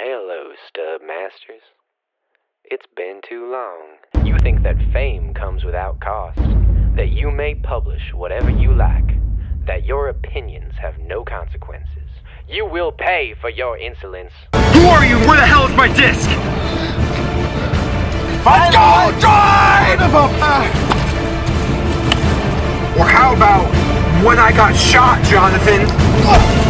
Hello, Stub Masters. It's been too long. You think that fame comes without cost, that you may publish whatever you like, that your opinions have no consequences. You will pay for your insolence. Who are you? Where the hell is my disc? Let's go, drive! Or how about when I got shot, Jonathan?